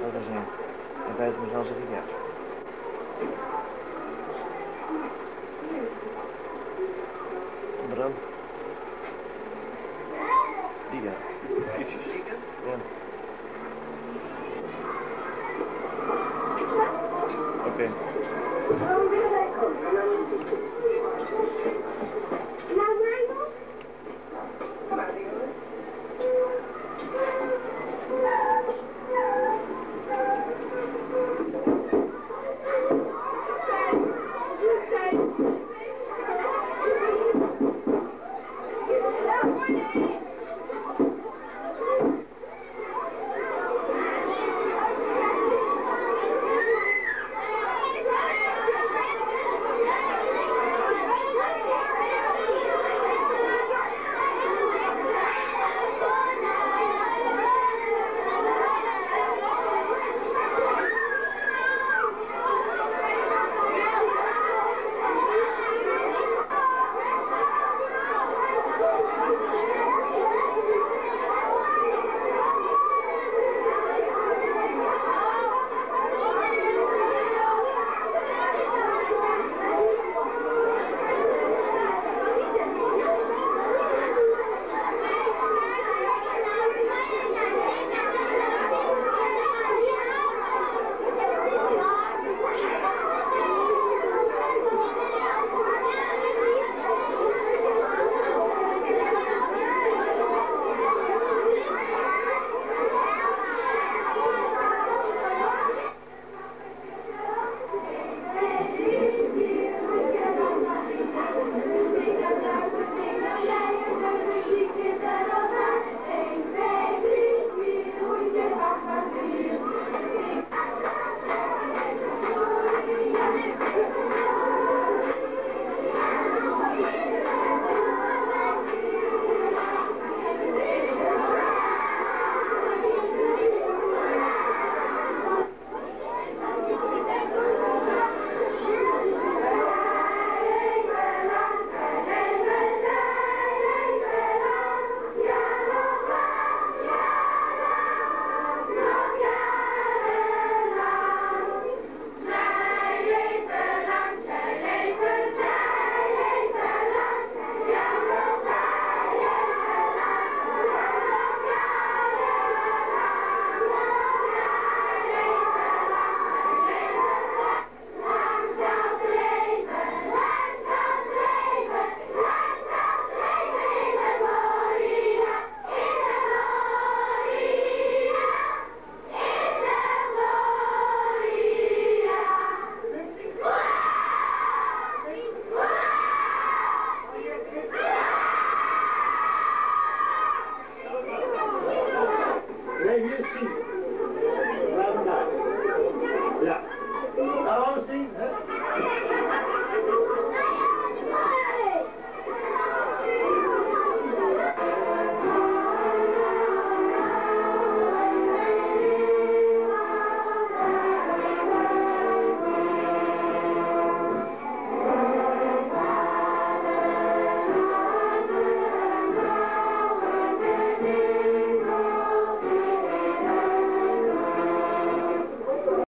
Dat is een. En wijs me zoals ik ja. Onderaan. Die ja. Ja. Oké.